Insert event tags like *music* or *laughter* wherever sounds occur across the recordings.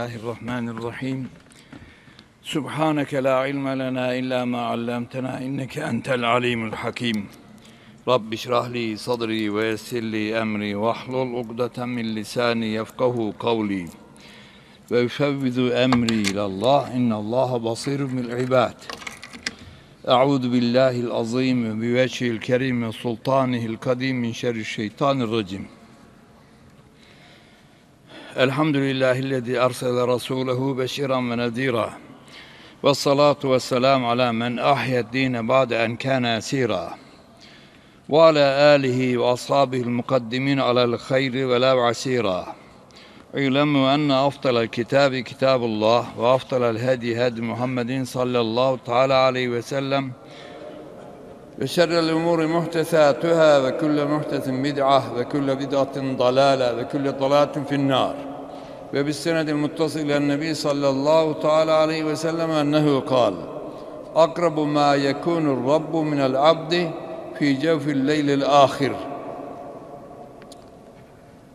الله الرحمن الرحيم سبحانك لا علم لنا إلا ما علمتنا إنك أنت العليم الحكيم رب اشرح لي صدري ويسر لي أمري واحلل عقدة من لساني يفقه قولي ويفوض أمري إلى الله إن الله بصير بالعباد أعوذ بالله العظيم بوجهه الكريم وسلطانه القديم من شر الشيطان الرجيم الحمد لله الذي أرسل رسوله بشيرا ونذيرا والصلاة والسلام على من أحيا الدين بعد أن كان أسيرا وعلى آله وأصحابه المقدمين على الخير ولا عسيرا. اعلموا أن أفضل الكتاب كتاب الله وأفضل الهدي هدي محمد صلى الله تعالى عليه وسلم وشر الأمور محدثاتها وكل محدث بدعة وكل بدعة ضلالة وكل ضلالة في النار وبالسند المتصل إلى النبي صلى الله تعالى عليه وسلم أنه قال أقرب ما يكون الرب من العبد في جوف الليل الآخر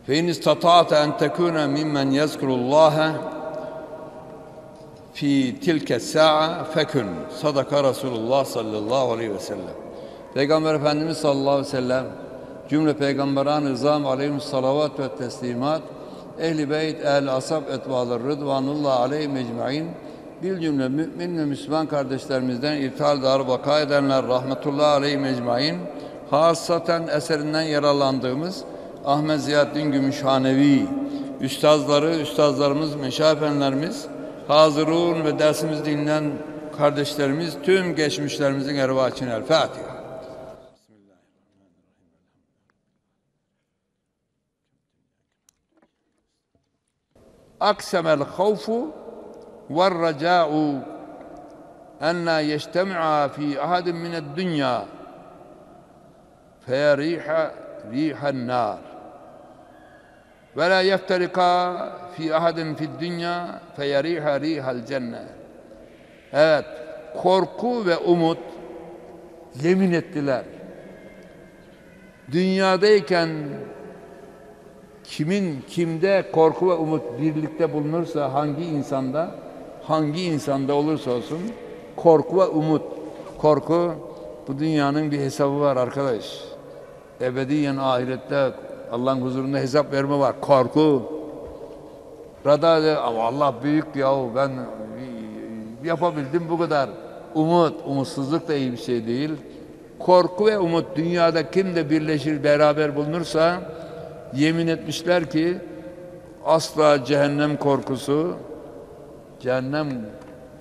فإن استطعت أن تكون ممن يذكر الله في تلك الساعة فكن صدق رسول الله sallallahu aleyhi ve sellem. Peygamber Efendimiz sallallahu aleyhi ve sellem cümle peygamberan rızam aleyhim salavat ve teslimat ehli beyt ehl asab etbalar rıdvanullah aleyhi mecmain bir cümle mümin ve Müslüman kardeşlerimizden irtihal dar vaka edenler rahmetullah aleyhi mecmain hasaten eserinden yararlandığımız Ahmet Ziyaddin Gümüşhanevi üstazları, üstazlarımız, meşafenlerimiz hazırun ve dersimiz dinleyen kardeşlerimiz tüm geçmişlerimizin ervah için el Fatiha. أقسم الخوف والرجاء أن يجتمعا في أحد من الدنيا فيريح ريح النار ولا يفترقا في أحد في الدنيا فيريح ريح الجنة Evet, korku ve umut yemin ettiler. Dünyadayken kimin kimde korku ve umut birlikte bulunursa hangi insanda hangi insanda olursa olsun korku ve umut korku bu dünyanın bir hesabı var arkadaş. Ebediyen ahirette Allah'ın huzurunda hesap verme var korku. Rada ama Allah büyük yahu ben yapabildim bu kadar. Umut umutsuzluk da iyi bir şey değil. Korku ve umut dünyada kim de birleşir beraber bulunursa yemin etmişler ki asla cehennem korkusu, cehennem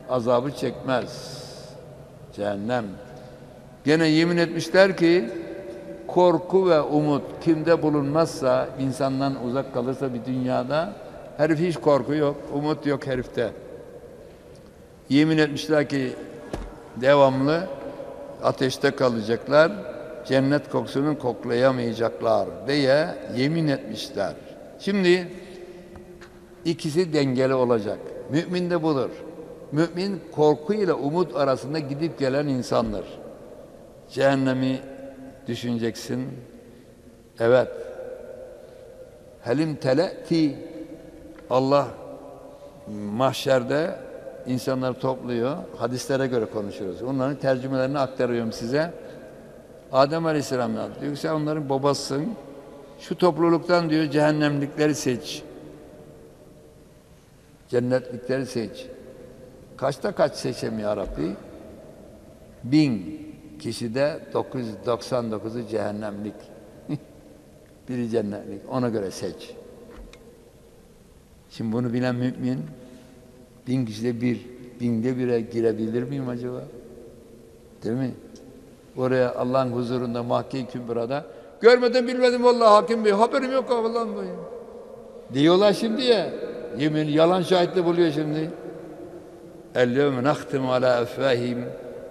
azabı çekmez. Cehennem. Gene yemin etmişler ki korku ve umut kimde bulunmazsa, insandan uzak kalırsa bir dünyada herif hiç korku yok, umut yok herifte. Yemin etmişler ki devamlı ateşte kalacaklar cennet kokusunu koklayamayacaklar diye yemin etmişler. Şimdi ikisi dengeli olacak. Mümin de budur. Mümin korku ile umut arasında gidip gelen insandır. Cehennemi düşüneceksin. Evet. Helim tele'ti Allah mahşerde insanları topluyor. Hadislere göre konuşuyoruz. Onların tercümelerini aktarıyorum size. Adem Aleyhisselam'dan diyor ki sen onların babasısın. Şu topluluktan diyor cehennemlikleri seç. Cennetlikleri seç. Kaçta kaç seçemiyor Rabbi? Bin kişide 999'u cehennemlik. *laughs* Biri cennetlik. Ona göre seç. Şimdi bunu bilen mümin bin kişide bir, binde bire girebilir miyim acaba? Değil mi? Oraya Allah'ın huzurunda mahkeme kübrada görmedim bilmedim vallahi hakim bey haberim yok Allah'ım bey. Diyorlar şimdi ya. Yemin yalan şahitli buluyor şimdi. Ala efvahim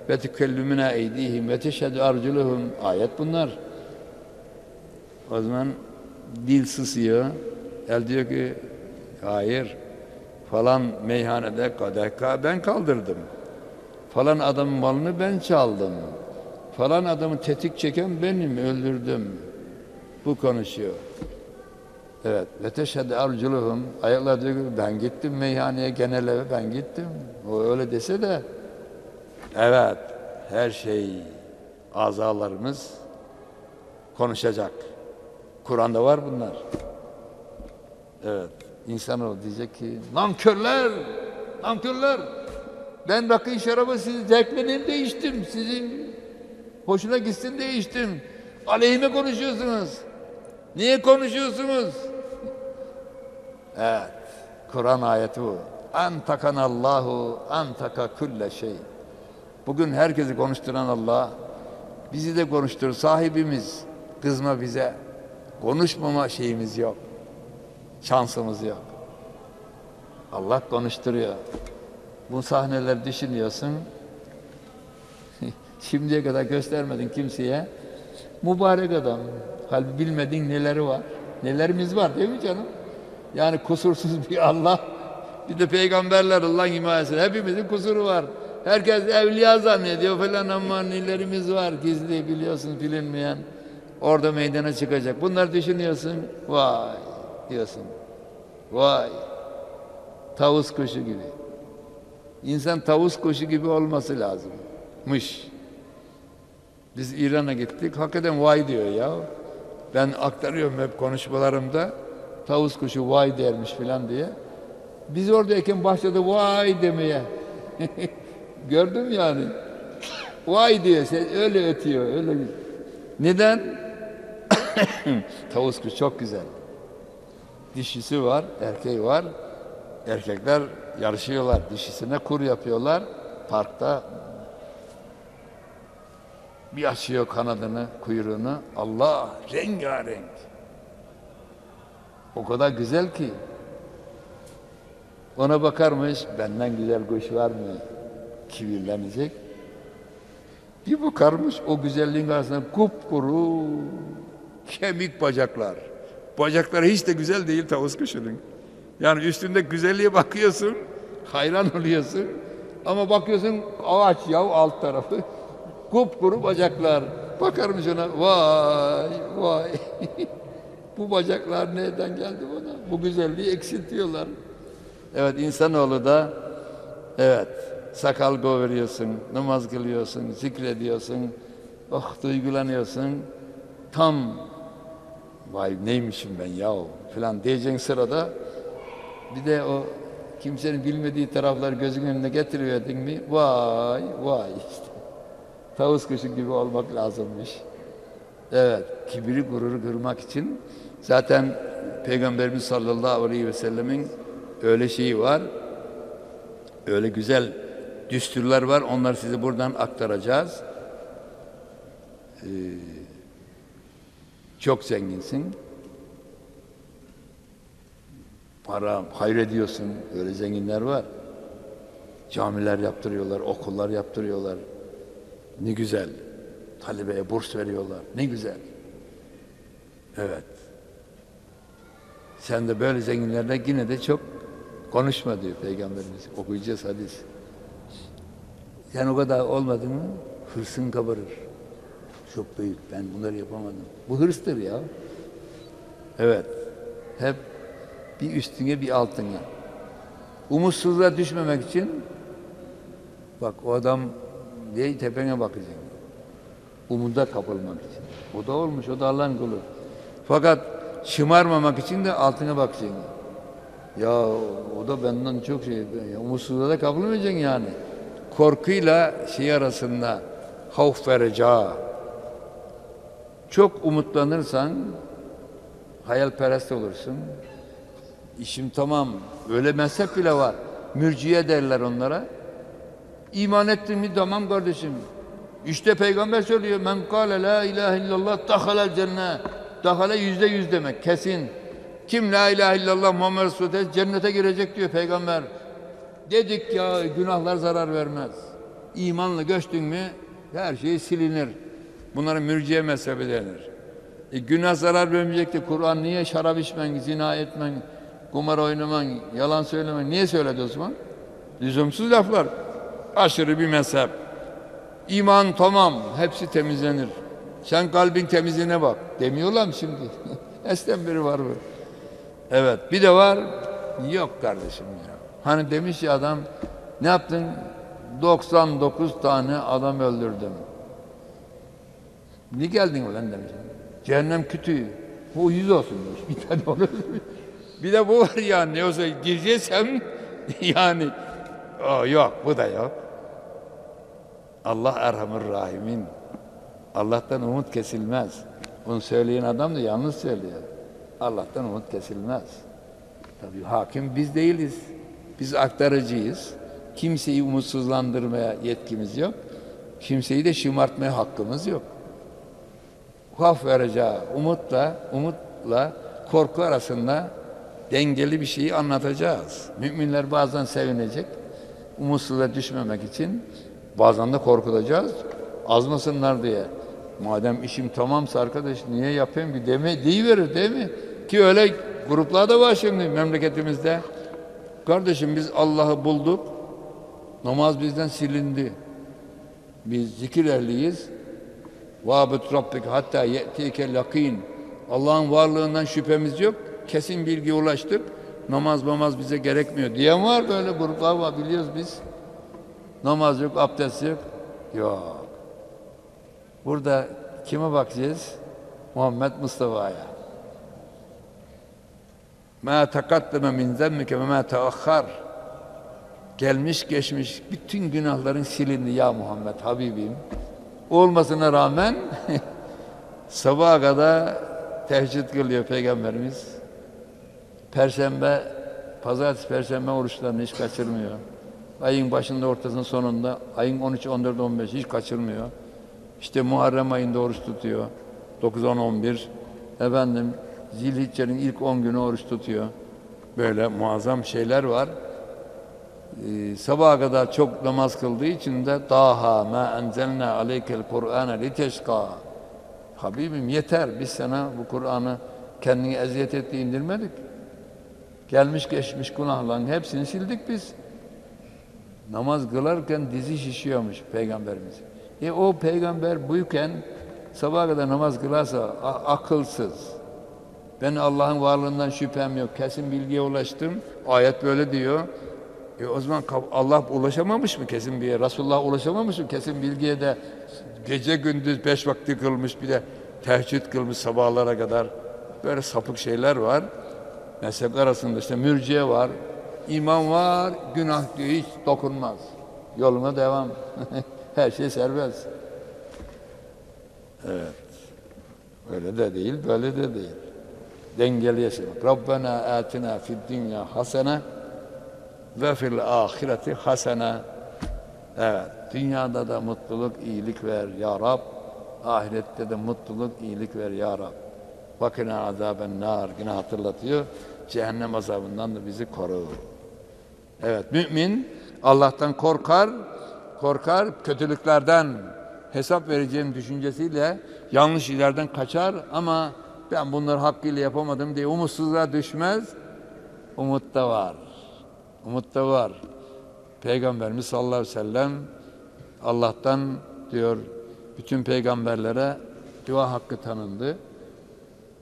ve tükellimina eydihim ve teşhedü arculuhum. Ayet bunlar. O zaman dil susuyor. El diyor ki hayır falan meyhanede kadehka ben kaldırdım. Falan adamın malını ben çaldım. Falan adamı tetik çeken benim, öldürdüm. Bu konuşuyor. Evet. Ve teşhede arculuhum. Ayaklar diyor ben gittim meyhaneye genel eve ben gittim. O öyle dese de evet her şey azalarımız konuşacak. Kur'an'da var bunlar. Evet. İnsanoğlu diyecek ki nankörler, nankörler. Ben rakı şarabı sizi zevkleneyim de içtim. Sizin hoşuna gitsin de içtim. Aleyhime konuşuyorsunuz. Niye konuşuyorsunuz? Evet. Kur'an ayeti bu. Antakan Allahu antaka kulle şey. Bugün herkesi konuşturan Allah bizi de konuştur. Sahibimiz kızma bize. Konuşmama şeyimiz yok. Şansımız yok. Allah konuşturuyor. Bu sahneler düşünüyorsun. Şimdiye kadar göstermedin kimseye. Mübarek adam. Halbuki bilmediğin neleri var. Nelerimiz var değil mi canım? Yani kusursuz bir Allah. Bir de peygamberler Allah himayesi. Hepimizin kusuru var. Herkes evliya zannediyor falan ama nelerimiz var gizli biliyorsun bilinmeyen. Orada meydana çıkacak. Bunlar düşünüyorsun. Vay diyorsun. Vay. Tavus kuşu gibi. İnsan tavus kuşu gibi olması lazımmış. Biz İran'a gittik. Hakikaten vay diyor ya. Ben aktarıyorum hep konuşmalarımda. Tavus kuşu vay dermiş filan diye. Biz oradayken başladı vay demeye. *laughs* Gördüm yani. Vay diyor. Sen öyle ötüyor. Öyle. Neden? *coughs* Tavus kuşu çok güzel. Dişisi var, erkeği var. Erkekler yarışıyorlar. Dişisine kur yapıyorlar. Parkta bir açıyor kanadını, kuyruğunu. Allah rengarenk. O kadar güzel ki. Ona bakarmış, benden güzel kuş var mı? Kibirlenecek. Bir bakarmış o güzelliğin karşısında kupkuru kemik bacaklar. Bacakları hiç de güzel değil tavus kuşunun. Yani üstünde güzelliğe bakıyorsun, hayran oluyorsun. Ama bakıyorsun ağaç yav alt tarafı. Kupkuru bacaklar. Bakarmış ona vay vay. Bu bacaklar nereden geldi buna? Bu güzelliği eksiltiyorlar. Evet insanoğlu da evet sakal goveriyorsun, namaz kılıyorsun, zikrediyorsun, oh duygulanıyorsun. Tam vay neymişim ben yahu falan diyeceğin sırada bir de o kimsenin bilmediği taraflar gözünün önüne getiriverdin mi vay vay işte. Tavus kuşu gibi olmak lazımmış. Evet, kibiri gururu kırmak için zaten Peygamberimiz sallallahu aleyhi ve sellemin öyle şeyi var. Öyle güzel düsturlar var. Onları size buradan aktaracağız. Ee, çok zenginsin. Para hayrediyorsun. Öyle zenginler var. Camiler yaptırıyorlar, okullar yaptırıyorlar. Ne güzel. Talebeye burs veriyorlar. Ne güzel. Evet. Sen de böyle zenginlerle yine de çok konuşma diyor Peygamberimiz. Okuyacağız hadis. Sen o kadar olmadı mı hırsın kabarır. Çok büyük. Ben bunları yapamadım. Bu hırstır ya. Evet. Hep bir üstüne bir altına. Umutsuzluğa düşmemek için bak o adam diye tepene bakacak. Umuda kapılmak için. O da olmuş, o da Allah'ın kulu. Fakat şımarmamak için de altına bakacaksın. Ya o da benden çok şey. Umutsuzluğa da kapılmayacaksın yani. Korkuyla şey arasında havf ve reca. Çok umutlanırsan hayalperest olursun. İşim tamam. Öyle mezhep bile var. Mürciye derler onlara. İman ettin mi tamam kardeşim. İşte peygamber söylüyor. Men kâle la ilahe illallah dahalel cennet. Dahale yüzde yüz demek kesin. Kim la ilahe illallah Muhammed Resulullah cennete girecek diyor peygamber. Dedik ya günahlar zarar vermez. İmanla göçtün mü her şey silinir. Bunlara mürciye mezhebi denir. E, günah zarar vermeyecek de Kur'an niye şarap içmen, zina etmen, kumar oynaman, yalan söylemen niye söyledi Osman? Lüzumsuz laflar. Aşırı bir mezhep. İman tamam, hepsi temizlenir. Sen kalbin temizliğine bak. Demiyorlar mı şimdi? *laughs* Esten beri var bu. Evet bir de var yok kardeşim ya. Hani demiş ya adam ne yaptın? 99 tane adam öldürdüm. Ne geldin ulan demiş. Cehennem kütüğü. Bu yüz olsun demiş. *laughs* Bir tane onu Bir de bu var ya ne olsa gireceksem *laughs* yani o yok bu da yok. Allah Erhamur Rahimin. Allah'tan umut kesilmez. Bunu söyleyen adam da yanlış söylüyor. Allah'tan umut kesilmez. Tabii hakim biz değiliz. Biz aktarıcıyız. Kimseyi umutsuzlandırmaya yetkimiz yok. Kimseyi de şımartmaya hakkımız yok. Haf vereceği umutla, umutla korku arasında dengeli bir şeyi anlatacağız. Müminler bazen sevinecek, umutsuzluğa düşmemek için bazen de korkutacağız. Azmasınlar diye. Madem işim tamamsa arkadaş niye yapayım bir deme verir değil mi? Ki öyle gruplar da var şimdi memleketimizde. Kardeşim biz Allah'ı bulduk. Namaz bizden silindi. Biz zikir ehliyiz. Vâbet Rabbik hatta ye'tike lakin. Allah'ın varlığından şüphemiz yok. Kesin bilgi ulaştık. Namaz mamaz bize gerekmiyor diyen var böyle gruplar var biliyoruz biz. Namaz yok, abdest yok. Yok. Burada kime bakacağız? Muhammed Mustafa'ya. Ma takaddeme min zemmike ve ma. Gelmiş geçmiş bütün günahların silindi ya Muhammed Habibim. Olmasına rağmen *laughs* sabaha kadar teheccüd kılıyor Peygamberimiz. Perşembe, pazartesi, perşembe oruçlarını hiç kaçırmıyor. Ayın başında, ortasında, sonunda, ayın 13, 14, 15 hiç kaçırmıyor. İşte Muharrem ayında oruç tutuyor. 9, 10, 11. Efendim Zilhicce'nin ilk 10 günü oruç tutuyor. Böyle muazzam şeyler var. Ee, sabaha kadar çok namaz kıldığı için de daha ma enzelna aleykel Kur'ane liteşka. Habibim yeter biz sana bu Kur'an'ı kendini eziyet etti indirmedik. Gelmiş geçmiş günahların hepsini sildik biz. Namaz kılarken dizi şişiyormuş peygamberimiz. E o peygamber buyken sabaha kadar namaz kılarsa akılsız. Ben Allah'ın varlığından şüphem yok. Kesin bilgiye ulaştım. Ayet böyle diyor. E o zaman Allah ulaşamamış mı kesin bir? Resulullah ulaşamamış mı kesin bilgiye de gece gündüz beş vakti kılmış bir de teheccüd kılmış sabahlara kadar. Böyle sapık şeyler var. Mezhep arasında işte mürciye var. İman var, günah hiç dokunmaz. Yoluna devam. *laughs* Her şey serbest. Evet. Öyle de değil, böyle de değil. Dengeli yaşamak. Rabbena atina fid dünya hasene ve fil ahireti hasene. Evet. Dünyada da mutluluk, iyilik ver ya Rab. Ahirette de mutluluk, iyilik ver ya Rab. Vakina azaben nar. Yine hatırlatıyor. Cehennem azabından da bizi koru. Evet. Mümin Allah'tan korkar, korkar kötülüklerden hesap vereceğim düşüncesiyle yanlış ilerden kaçar ama ben bunları hakkıyla yapamadım diye umutsuzluğa düşmez. Umut da var. Umut da var. Peygamberimiz sallallahu aleyhi ve sellem Allah'tan diyor bütün peygamberlere dua hakkı tanındı.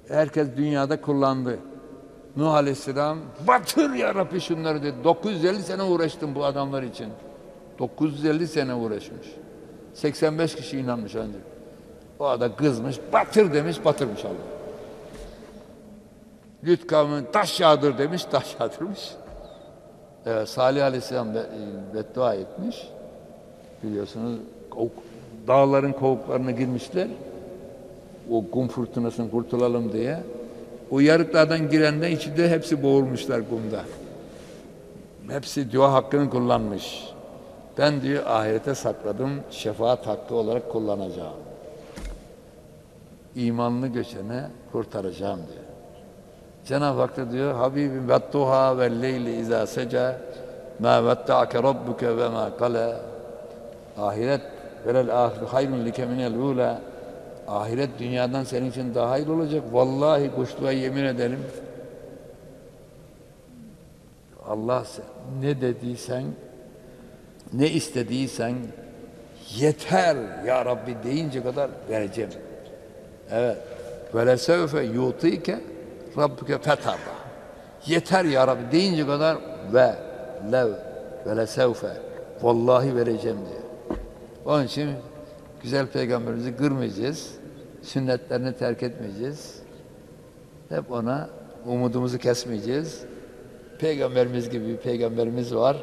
Herkes dünyada kullandı. Nuh Aleyhisselam batır ya Rabbi şunları dedi. 950 sene uğraştım bu adamlar için. 950 sene uğraşmış. 85 kişi inanmış ancak. O da kızmış, batır demiş, batırmış Allah. Lüt kavmi taş yağdır demiş, taş yağdırmış. Evet, Salih Aleyhisselam e, beddua etmiş. Biliyorsunuz dağların kovuklarına girmişler. O kum fırtınasından kurtulalım diye. O yarıklardan girenden içinde hepsi boğulmuşlar kumda. Hepsi dua hakkını kullanmış. Ben diyor ahirete sakladım, şefaat hakkı olarak kullanacağım. İmanlı göçene kurtaracağım diyor. Cenab-ı Hak da diyor Habibim vettuha ve leyli izâ seca ma vetta'ake rabbuke ve ma kale ahiret velel ahiru hayrun like minel ula ahiret dünyadan senin için daha hayırlı olacak. Vallahi kuşluğa yemin ederim Allah ne dediysen ne istediysen yeter ya Rabbi deyince kadar vereceğim. Evet. Ve lesevfe yutike Rabbuke fetarda. Yeter ya Rabbi deyince kadar ve lev ve lesevfe vallahi vereceğim diyor. Onun için güzel peygamberimizi kırmayacağız. Sünnetlerini terk etmeyeceğiz. Hep ona umudumuzu kesmeyeceğiz. Peygamberimiz gibi bir peygamberimiz var.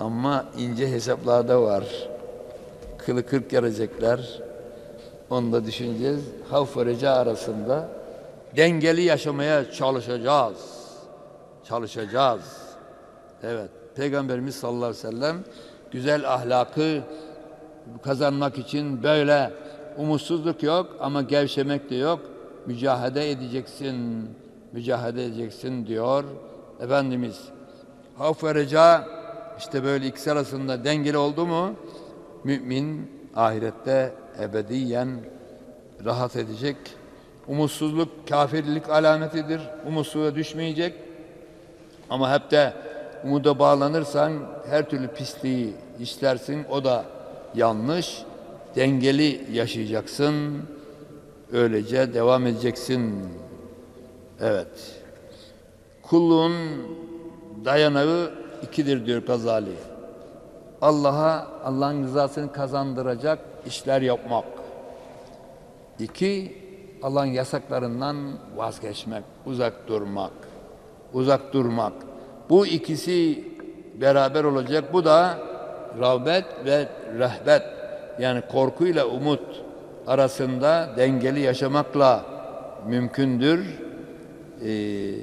Ama ince hesaplarda var. Kılı kırk gelecekler. Onu da düşüneceğiz. Havf ve arasında dengeli yaşamaya çalışacağız. Çalışacağız. Evet. Peygamberimiz sallallahu aleyhi ve sellem güzel ahlakı kazanmak için böyle umutsuzluk yok ama gevşemek de yok. Mücahede edeceksin, mücahede edeceksin diyor Efendimiz. Havf ve reca işte böyle ikisi arasında dengeli oldu mu mümin ahirette ebediyen rahat edecek. Umutsuzluk kafirlik alametidir. Umutsuzluğa düşmeyecek. Ama hep de umuda bağlanırsan her türlü pisliği işlersin. O da yanlış. Dengeli yaşayacaksın. Öylece devam edeceksin. Evet. Kulluğun dayanağı ikidir diyor Gazali. Allah'a Allah'ın rızasını kazandıracak işler yapmak. İki, Allah'ın yasaklarından vazgeçmek, uzak durmak. Uzak durmak. Bu ikisi beraber olacak. Bu da rağbet ve rehbet yani korkuyla umut arasında dengeli yaşamakla mümkündür. Ee,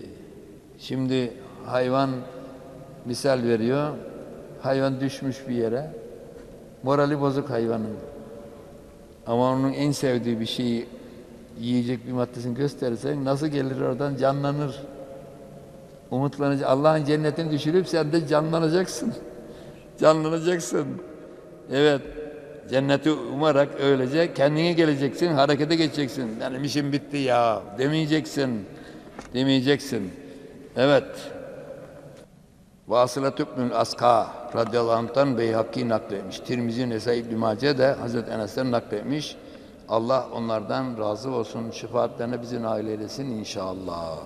şimdi hayvan misal veriyor. Hayvan düşmüş bir yere. Morali bozuk hayvanın. Ama onun en sevdiği bir şeyi yiyecek bir maddesini gösterirsen nasıl gelir oradan canlanır. Umutlanacak. Allah'ın cennetini düşürüp sen de canlanacaksın. *laughs* Canlanacaksın. Evet. Cenneti umarak öylece kendine geleceksin, harekete geçeceksin. Benim işim bitti ya demeyeceksin. Demeyeceksin. Evet. Vasılat İbnül Aska radıyallahu anh'tan Beyhakki nakletmiş. Tirmizi Nesa İbn Mace de Hazreti Enes'ten nakletmiş. Allah onlardan razı olsun. Şefaatlerine bizi nail eylesin inşallah.